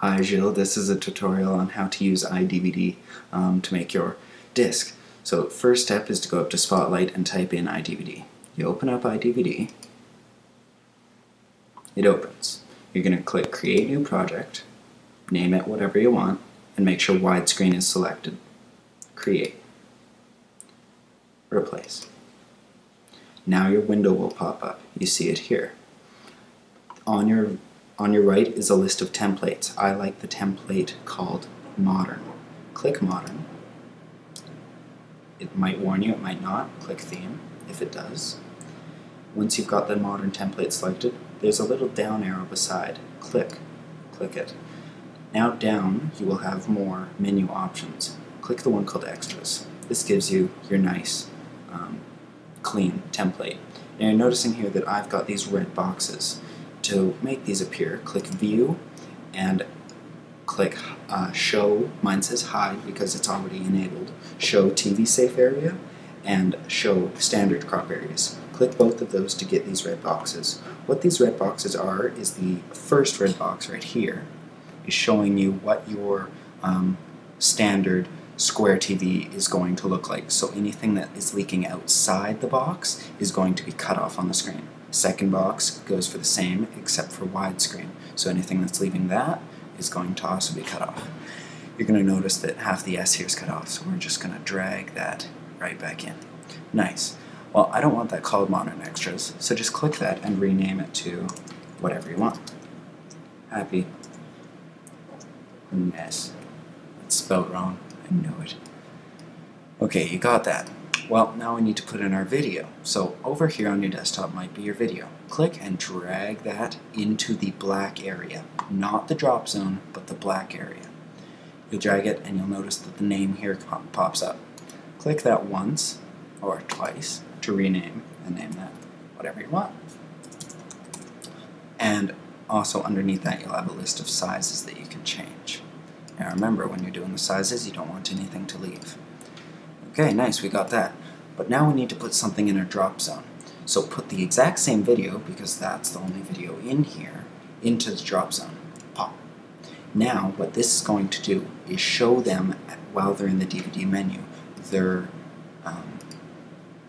Hi Gilles, this is a tutorial on how to use iDVD um, to make your disk. So first step is to go up to Spotlight and type in iDVD. You open up iDVD, it opens. You're going to click Create New Project, name it whatever you want, and make sure widescreen is selected. Create. Replace. Now your window will pop up. You see it here. On your on your right is a list of templates. I like the template called Modern. Click Modern. It might warn you, it might not. Click Theme, if it does. Once you've got the Modern template selected, there's a little down arrow beside. Click. Click it. Now down, you will have more menu options. Click the one called Extras. This gives you your nice, um, clean template. Now you're noticing here that I've got these red boxes to make these appear, click View and click uh, Show, mine says Hide because it's already enabled, Show TV Safe Area and Show Standard Crop Areas. Click both of those to get these red boxes. What these red boxes are is the first red box right here is showing you what your um, standard square TV is going to look like. So anything that is leaking outside the box is going to be cut off on the screen. Second box goes for the same except for widescreen. So anything that's leaving that is going to also be cut off. You're going to notice that half the S here is cut off, so we're just going to drag that right back in. Nice. Well, I don't want that called Modern Extras, so just click that and rename it to whatever you want. Happy mess. It's spelled wrong. I know it. Okay, you got that. Well, now we need to put in our video. So over here on your desktop might be your video. Click and drag that into the black area. Not the drop zone, but the black area. You'll drag it and you'll notice that the name here pops up. Click that once or twice to rename and name that whatever you want. And also underneath that you'll have a list of sizes that you can change. Now remember, when you're doing the sizes, you don't want anything to leave. Okay, nice, we got that. But now we need to put something in our drop zone. So put the exact same video, because that's the only video in here, into the drop zone. Pop. Now, what this is going to do is show them, while they're in the DVD menu, their um,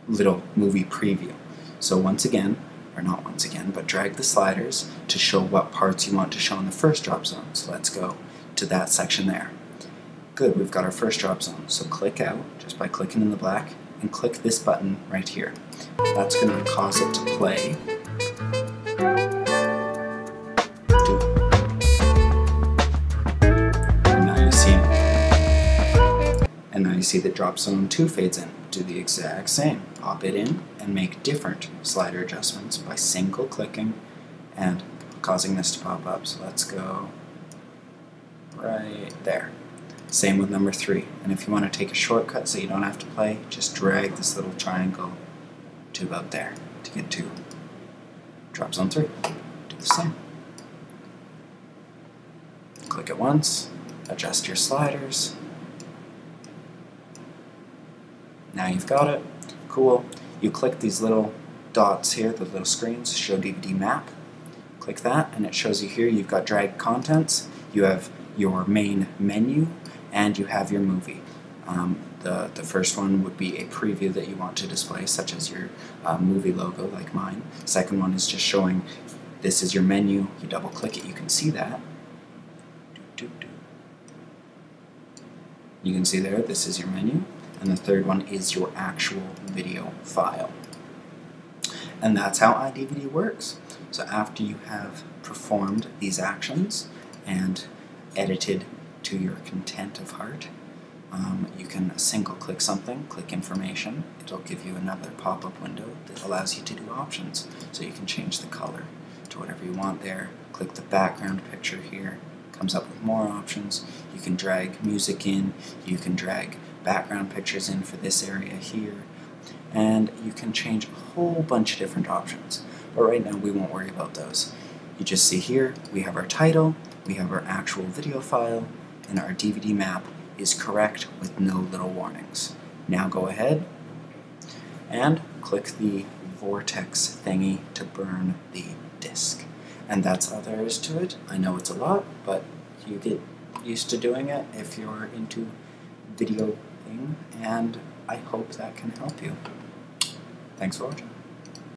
little movie preview. So once again, or not once again, but drag the sliders to show what parts you want to show in the first drop zone. So let's go to that section there. Good, we've got our first drop zone. So click out just by clicking in the black and click this button right here. That's going to cause it to play. And now you see and now you see that drop zone 2 fades in. Do the exact same. Pop it in and make different slider adjustments by single clicking and causing this to pop up. So let's go right there. Same with number three. And if you want to take a shortcut so you don't have to play, just drag this little triangle to about there to get to drop zone three. Do the same. Click it once, adjust your sliders. Now you've got it. Cool. You click these little dots here, the little screens, show DVD map. Click that and it shows you here you've got drag contents. You have your main menu and you have your movie. Um, the, the first one would be a preview that you want to display, such as your uh, movie logo, like mine. Second one is just showing this is your menu. You double click it, you can see that. You can see there, this is your menu. And the third one is your actual video file. And that's how iDVD works. So after you have performed these actions and edited to your content of heart. Um, you can single click something, click information, it'll give you another pop-up window that allows you to do options. So you can change the color to whatever you want there, click the background picture here, comes up with more options. You can drag music in, you can drag background pictures in for this area here, and you can change a whole bunch of different options. But right now we won't worry about those. You just see here, we have our title, we have our actual video file, and our DVD map is correct with no little warnings. Now go ahead and click the vortex thingy to burn the disk. And that's all there is to it. I know it's a lot, but you get used to doing it if you're into video thing, and I hope that can help you. Thanks for watching.